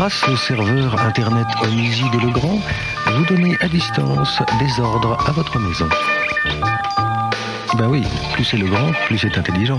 grâce au serveur Internet Easy de Legrand, vous donnez à distance des ordres à votre maison. Ben oui, plus c'est Legrand, plus c'est intelligent.